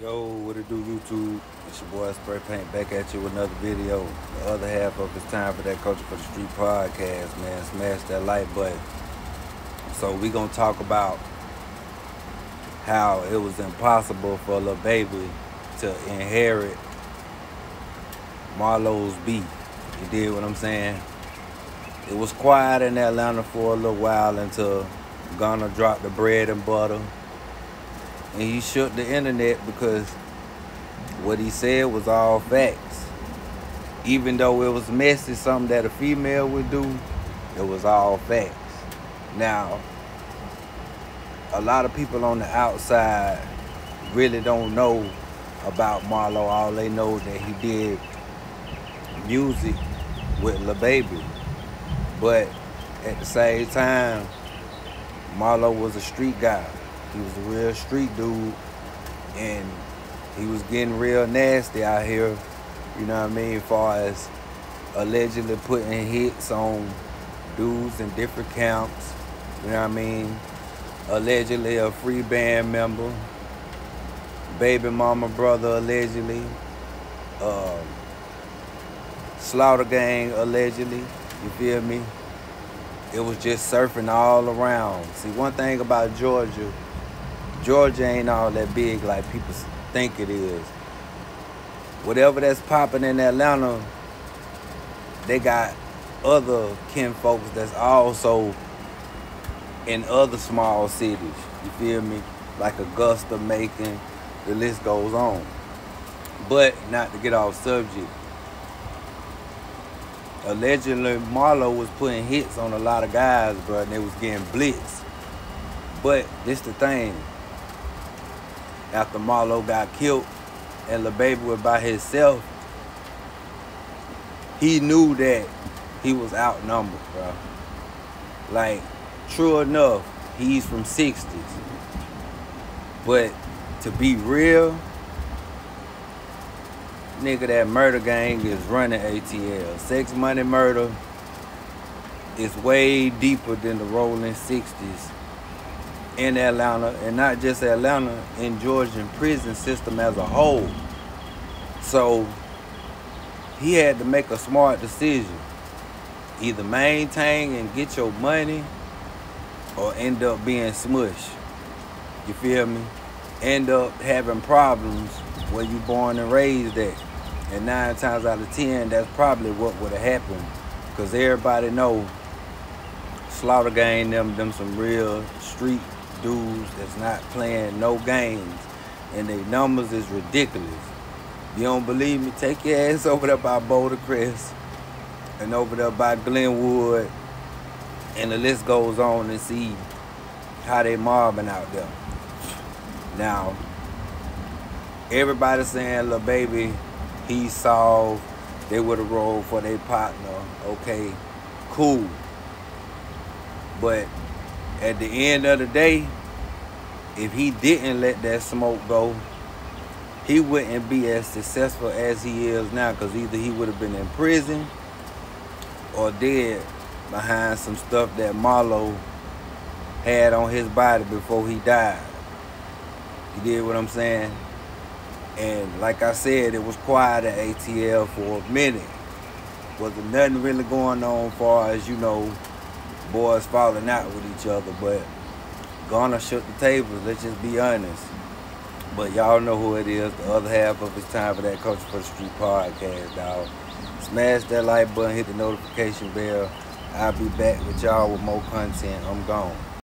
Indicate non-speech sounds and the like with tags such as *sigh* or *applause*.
Yo, what it do, YouTube? It's your boy Spray Paint back at you with another video. The other half of it's time for that Culture for the Street podcast, man. Smash that like button. So we gonna talk about how it was impossible for a little Baby to inherit Marlo's beat. You did what I'm saying? It was quiet in Atlanta for a little while until Gunna dropped the bread and butter and he shook the internet because what he said was all facts. Even though it was messy, something that a female would do, it was all facts. Now, a lot of people on the outside really don't know about Marlo. All they know that he did music with Lil Baby. But at the same time, Marlo was a street guy. He was a real street dude, and he was getting real nasty out here. You know what I mean? As far as allegedly putting hits on dudes in different camps. You know what I mean? Allegedly a Freeband member. Baby mama brother allegedly. Uh, Slaughter gang allegedly. You feel me? It was just surfing all around. See, one thing about Georgia, Georgia ain't all that big like people think it is. Whatever that's popping in Atlanta, they got other kin folks that's also in other small cities. You feel me? Like Augusta, Macon, the list goes on. But not to get off subject. Allegedly, Marlo was putting hits on a lot of guys, bro, and they was getting blitzed. But this the thing after Marlo got killed and the baby was by himself, he knew that he was outnumbered, bro. Like, true enough, he's from 60s. But to be real, nigga, that murder gang is running ATL. Sex money murder is way deeper than the rolling 60s in Atlanta, and not just Atlanta, in Georgian prison system as a whole. So he had to make a smart decision. Either maintain and get your money or end up being smushed. You feel me? End up having problems where you born and raised at. And nine times out of ten, that's probably what would have happened. Because everybody know Slaughter Gang, them, them some real street dudes that's not playing no games and their numbers is ridiculous. You don't believe me? Take your ass *laughs* over there by Boulder Crest and over there by Glenwood and the list goes on and see how they mobbing out there. Now, everybody saying, Lil Baby, he solved, they would have rolled for their partner. Okay, cool. But at the end of the day, if he didn't let that smoke go, he wouldn't be as successful as he is now because either he would have been in prison or dead behind some stuff that Marlo had on his body before he died. You did what I'm saying? And like I said, it was quiet at ATL for a minute. Wasn't nothing really going on far as, you know, boys falling out with each other, but Gunna shook the tables, let's just be honest. But y'all know who it is. The other half of it's time for that Culture for the Street podcast, dog. Smash that like button, hit the notification bell. I'll be back with y'all with more content. I'm gone.